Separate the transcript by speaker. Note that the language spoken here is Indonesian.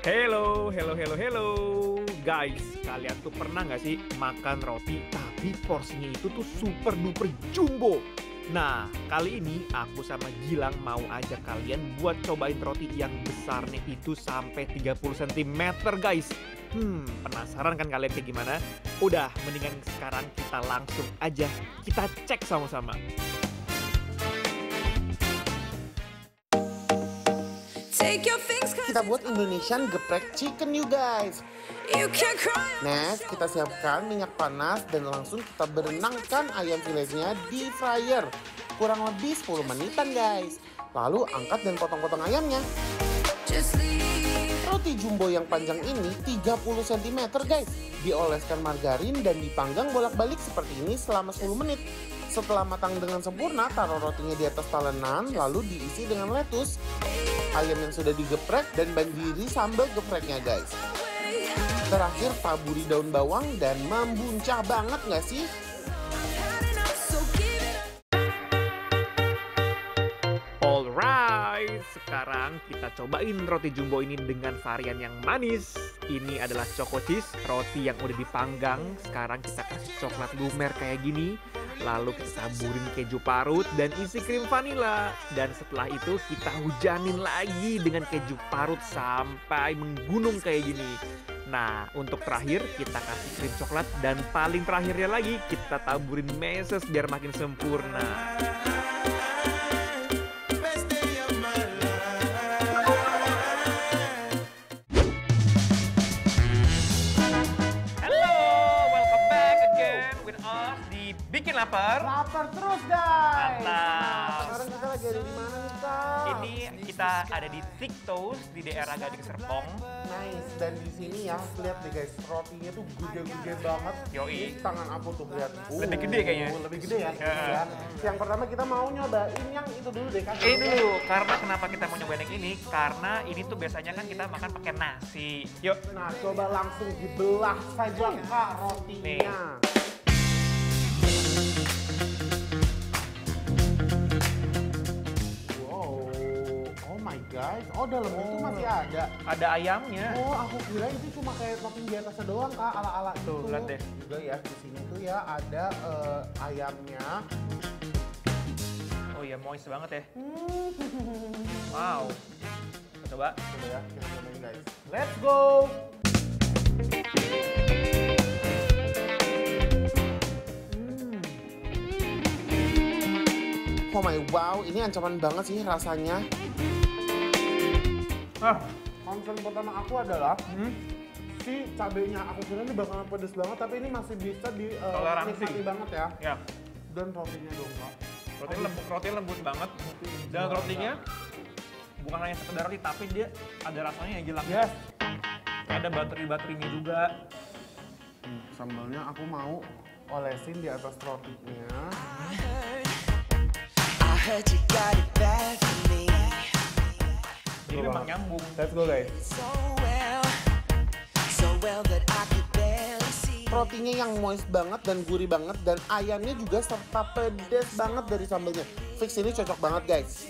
Speaker 1: Hello, hello, hello, hello. Guys, kalian tuh pernah nggak sih makan roti tapi porsinya itu tuh super duper jumbo? Nah, kali ini aku sama Gilang mau ajak kalian buat cobain roti yang besarnya itu sampai 30 cm guys. Hmm, penasaran kan kalian kayak gimana? Udah, mendingan sekarang kita langsung aja kita cek sama-sama
Speaker 2: Kita buat Indonesian geprek chicken you guys. Next, kita siapkan minyak panas dan langsung kita berenangkan ayam filenya di fryer. Kurang lebih 10 menitan guys. Lalu angkat dan potong-potong ayamnya. Roti jumbo yang panjang ini 30 cm guys. Dioleskan margarin dan dipanggang bolak-balik seperti ini selama 10 menit. Setelah matang dengan sempurna, taruh rotinya di atas talenan, lalu diisi dengan lettuce, ayam yang sudah digeprek, dan banjiri sambal gepreknya guys. Terakhir taburi daun bawang dan membuncah banget nggak sih?
Speaker 1: Alright, sekarang kita cobain roti jumbo ini dengan varian yang manis. Ini adalah choco cheese, roti yang udah dipanggang. Sekarang kita kasih coklat lumer kayak gini. Lalu kita taburin keju parut dan isi krim vanila. Dan setelah itu kita hujanin lagi dengan keju parut sampai menggunung kayak gini. Nah, untuk terakhir kita kasih krim coklat dan paling terakhirnya lagi kita taburin meses biar makin sempurna. Again with us di Bikin Lapar.
Speaker 2: Lapar terus guys!
Speaker 1: Mantap.
Speaker 2: Sekarang kita lagi ada di mana nih kak?
Speaker 1: Ini kita ada di Tiktos di daerah Gading Serpong.
Speaker 2: Nice, dan di sini ya, lihat deh guys, rotinya tuh gede-gede banget.
Speaker 1: Yoi.
Speaker 2: Ini tangan aku tuh lihat.
Speaker 1: Lebih gede kayaknya.
Speaker 2: Lebih gede ya.
Speaker 1: Ya.
Speaker 2: Yang pertama kita mau nyobain yang itu dulu deh kak.
Speaker 1: Ini dulu, karena kenapa kita mau nyobain yang ini? Karena ini tuh biasanya kan kita makan pakai nasi. Yuk,
Speaker 2: Nah, coba langsung dibelah saja kak rotinya. Wow, oh guys, oh dalamnya itu masih ada.
Speaker 1: ada ayamnya.
Speaker 2: Oh, aku kira itu cuma kayak topping di atasnya doang kak, ala-ala
Speaker 1: Tuh,
Speaker 2: itu.
Speaker 1: lihat deh.
Speaker 2: Juga ya di sini tuh ya ada eh, ayamnya.
Speaker 1: Oh iya, moist banget ya.
Speaker 2: Hmm.
Speaker 1: Wow. Kita coba.
Speaker 2: Coba ya, kita cobain guys. Let's go. Hmm. Oh my wow, ini ancaman banget sih rasanya.
Speaker 1: Ah,
Speaker 2: Concern pertama aku adalah
Speaker 1: hmm.
Speaker 2: si cabenya. Aku kira ini bakalan pedes banget, tapi ini masih bisa di eh,
Speaker 1: Toleransi.
Speaker 2: nikmati banget ya.
Speaker 1: Ya,
Speaker 2: Dan rotinya dong kak.
Speaker 1: roti lembut, roti lembut banget. Dan rotinya bukan hanya sekedar roti, tapi dia ada rasanya yang jelas.
Speaker 2: Yes.
Speaker 1: Ada bateri-baterinya juga.
Speaker 2: Hmm, sambalnya aku mau olesin di atas rotinya.
Speaker 3: I heard you got it bad
Speaker 1: Jadi memang
Speaker 2: banget.
Speaker 1: nyambung.
Speaker 2: Let's go guys.
Speaker 3: so well, so well that I could barely see.
Speaker 2: Rotinya yang moist banget dan gurih banget dan ayamnya juga serta pedes banget dari sambalnya. Fix ini cocok banget guys.